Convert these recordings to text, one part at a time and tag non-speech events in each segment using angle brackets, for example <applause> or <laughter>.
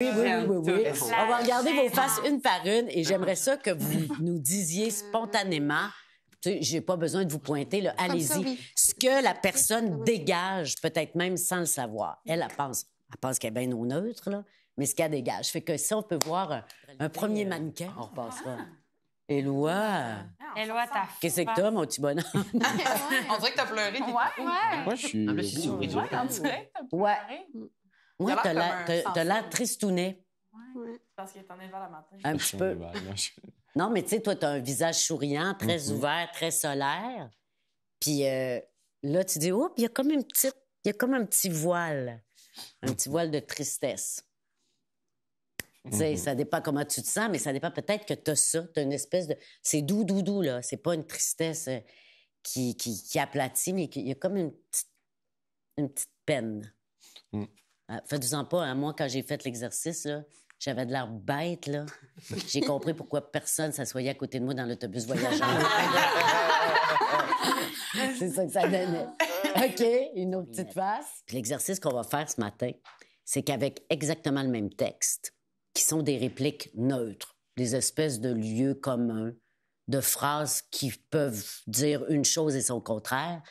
Oui, oui, oui, oui, oui. On va regarder vos faces une par une et j'aimerais ça que vous nous disiez spontanément. Tu sais, j'ai pas besoin de vous pointer, là. Allez-y. Ce que la personne dégage, peut-être même sans le savoir. Elle, elle pense, elle pense qu'elle est bien au neutre, là, mais ce qu'elle dégage. Fait que si on peut voir un, un premier mannequin, on repassera. Éloi, Éloi, ta qu'est-ce que t'as, mon petit bonhomme? <laughs> On dirait que t'as pleuré. Ouais, ouais. Moi, je suis. Ah, là, je suis souris, Ouais, que t'as t'as l'air l'air comme un t'as- t'as l'air sensible. tristounet, Parce qu'il est en éval à matin. un petit peu. Non, mais tu sais, toi, tu as un visage souriant, très Mhm. ouvert, très solaire. Puis euh, là, tu dis, oups, il y a comme une petite, il y a comme un petit voile, un petit voile de tristesse. Tu sais, Mhm. ça dépend comment tu te sens, mais ça dépend peut-être que tu as ça. Tu as une espèce de. C'est doux, doux, doux, là. C'est pas une tristesse euh, qui, qui, qui aplatit, mais qui- il y a comme une petite, une petite peine. Mm. Euh, Faites-en pas, hein. moi, quand j'ai fait l'exercice, là, j'avais de l'air bête, là. J'ai compris pourquoi personne s'assoyait à côté de moi dans l'autobus voyageur. <laughs> C'est ça que ça donnait. OK, une autre petite face. Puis l'exercice qu'on va faire ce matin, c'est qu'avec exactement le même texte, qui sont des répliques neutres, des espèces de lieux communs, de phrases qui peuvent dire une chose et son contraire,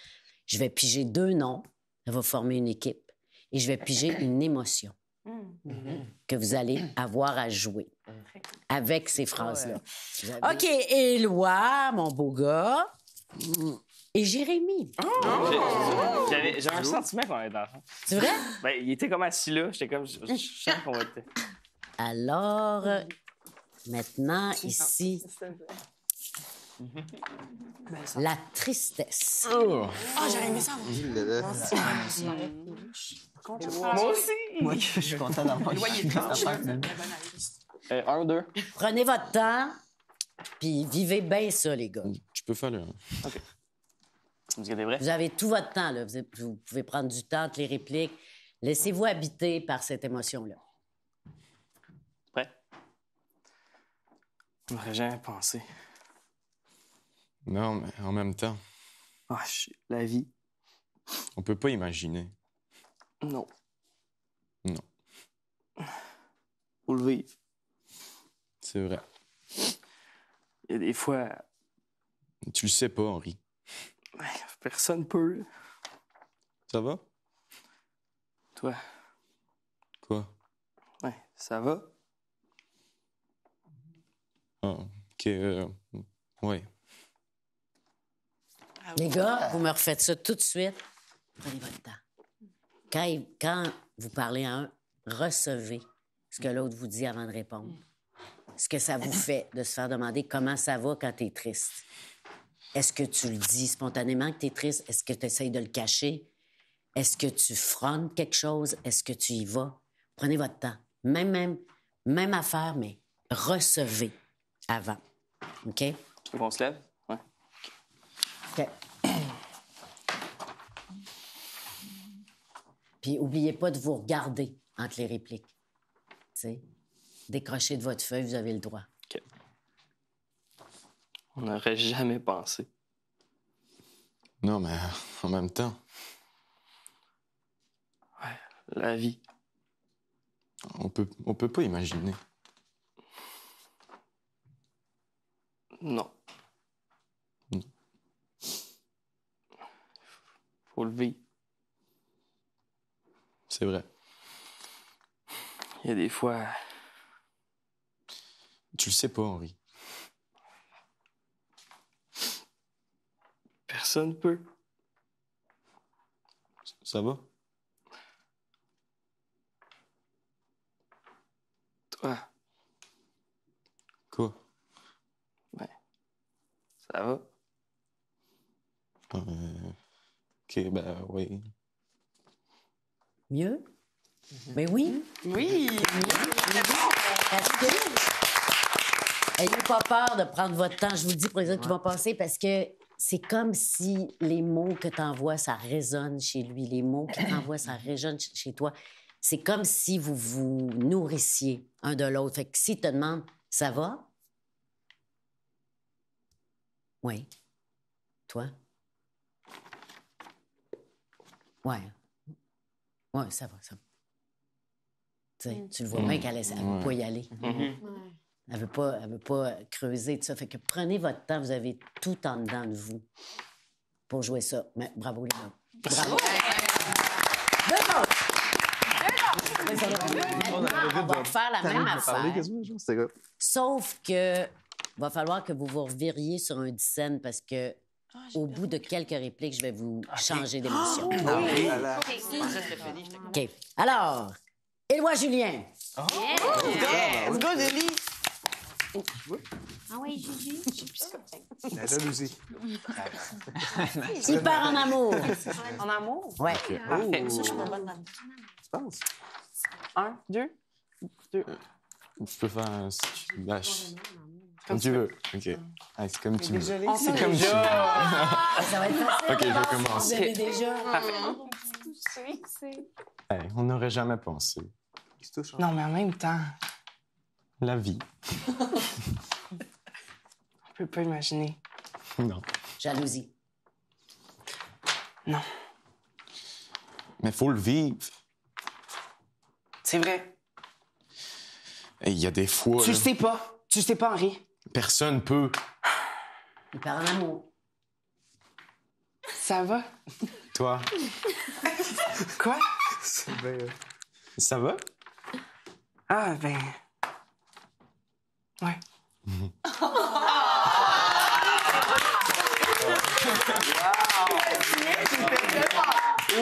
je vais piger deux noms, ça va former une équipe, et je vais piger une émotion que vous allez avoir à jouer avec ces phrases-là. OK, Éloi, mon beau gars, et Jérémy. J'avais j'avais un sentiment qu'on était ensemble. C'est vrai? Ben, il était comme assis là. J'étais comme. Je, je sens qu'on va être. Alors, maintenant, ici, la tristesse. Oh! Ah, j'aurais aimé ça. Moi aussi! Moi, je suis content d'avoir mais- Euh, un, deux? Prenez votre temps, puis vivez bien ça, les gars. Tu peux faire le. Vrai? Vous avez tout votre temps, là. Vous, pouvez prendre du temps entre les répliques. Laissez-vous habiter par cette émotion-là. Prêt? On n'aurait jamais pensé. Non, mais en même temps, Ah, je- la vie. on peut pas imaginer. Non. Non. Faut le vivre. C'est vrai. Il y a des fois, Tu le sais pas, Henri. personne peut. Ça va? Toi, Quoi? ouais, ça va? Ah, ok. euh, Ouais. Les gars, vous me refaites ça tout de suite. Prenez votre temps. Quand, il- quand vous parlez à un, recevez ce que l'autre vous dit avant de répondre. Ce que ça vous fait de se faire demander comment ça va quand tu es triste. Est-ce que tu le dis spontanément que tu es triste? Est-ce que tu essayes de le cacher? Est-ce que tu frontes quelque chose? Est-ce que tu y vas? Prenez votre temps. Même, même, même affaire, mais recevez avant. OK? Tu veux qu'on se lève? Ouais. OK. Puis, oubliez pas de vous regarder entre les répliques. Tu sais, décrochez de votre feuille, vous avez le droit. On n'aurait jamais pensé. Non, mais en même temps, La vie. on peut, on peut pas imaginer. Non. Non. Faut le vivre. C'est vrai. Il y a des fois, Tu le sais pas, Henri. personne peut. Ça va? Toi, Quoi? ça va? Euh, Ok, ben oui. Mieux? Mais oui, Oui. parce que. Ayez pas peur de prendre votre temps. Je vous le dis pour les autres qui vont passer parce que c'est comme si les mots que tu envoies, ça résonne chez lui. Les mots qu'il t'envoie, ça résonne ch- chez toi. C'est comme si vous vous nourrissiez un de l'autre. Fait que s'il te demande, ça va? Oui. Toi? Ouais. Ouais, ça va, ça va. Tu sais, Tu le vois bien qu'elle ne veut pas y aller. Elle veut pas, elle veut pas creuser tout ça. Fait que prenez votre temps, vous avez tout en dedans de vous pour jouer ça. Mais bravo, les gars. Bravo. Deux autres. Maintenant, on va faire la même affaire. Sauf que va falloir que vous vous reviriez sur un scène parce que au bout de quelques répliques, je vais vous changer d'émotion. OK. Alors, Éloi Julien. Let's go, Julie! Ah oui, Juju. <laughs> La jalousie. <laughs> Il part en amour. <laughs> En amour? Ouais. Parfait. Ça, je suis pas bonne dans Je pense. Un, deux, deux. Tu peux faire un... tu. Comme tu veux. OK. Ah, c'est comme tu veux. C'est comme ça. Ça va être facile. OK, je vais Vous commencer. avez déjà. Hey, on n'aurait jamais pensé. Non, mais en même temps, La vie. <laughs> on peut pas imaginer. Non. Jalousie. Non. Mais faut le vivre. C'est vrai. Hey, Il y a des fois, Tu le sais pas. Tu le sais pas, Henri. Personne peut. Il part en amour. Ça va? Toi, Quoi? Bien, euh, ça va? Ah, ben. Ouais. <laughs>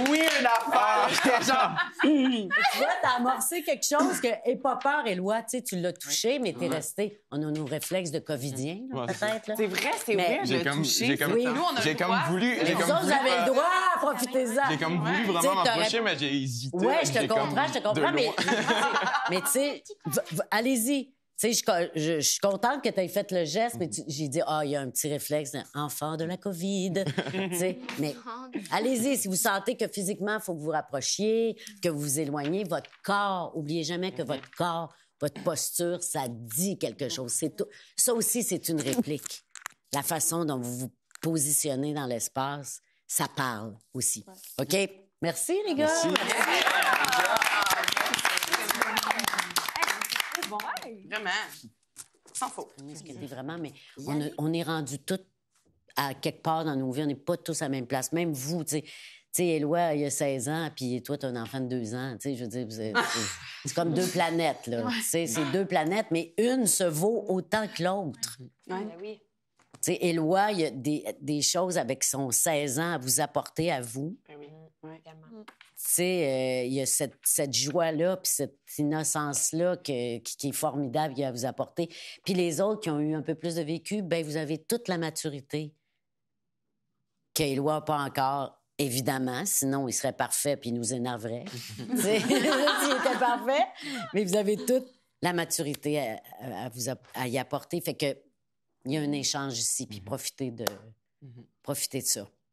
Weird affaire! <laughs> J'étais genre. Tu vois, t'as amorcé quelque chose que, et pas peur, Éloi, tu sais, tu l'as touché, mais t'es resté. On a nos réflexes de Covidien, Ouais, c'est peut-être. C'est vrai, c'est weird J'ai comme, j'ai comme, Oui. Nous, on a j'ai comme voulu, j'ai comme vous avez le droit, profitez-en. j'ai comme voulu vraiment m'approcher, mais j'ai hésité. Ouais, je te comprends, je te comprends, mais, <laughs> mais tu sais, allez-y. Tu sais, je, je- je suis contente que tu aies fait le geste, mais j'ai dit, ah, il y a un petit réflexe, enfant de la COVID. <laughs> tu sais, mais allez-y, si vous sentez que physiquement, il faut que vous vous rapprochiez, que vous vous éloignez, votre corps, oubliez jamais que votre corps, votre posture, ça dit quelque chose. C'est tout. Ça aussi, c'est une réplique. La façon dont vous vous positionnez dans l'espace, ça parle aussi. OK? Merci, les gars. Merci. Vraiment. Sans faux. Vraiment, mais on, a- on est rendu tous à quelque part dans nos vies. On n'est pas tous à la même place. Même vous, tu sais. Tu sais, Éloi, il a 16 ans, puis toi, tu as un enfant de 2 ans. Tu sais, je veux dire, c'est- c'est comme deux planètes, là. Tu sais, c'est deux planètes, mais une se vaut autant que l'autre. Ben oui. Tu sais, Éloi, il y a des, des choses avec son 16 ans à vous apporter à vous. Ben oui. Ouais. Tu sais, euh, il y a cette, cette joie-là, puis cette innocence-là qui, qui est formidable à vous apporter. Puis les autres qui ont eu un peu plus de vécu, ben vous avez toute la maturité qu'Éloi n'a pas encore, évidemment. Sinon, il serait parfait puis il nous énerverait. <laughs> <laughs> S'il était parfait. Mais vous avez toute la maturité à, à vous à y apporter. Fait que il y a un échange ici, puis profitez de, profitez de ça.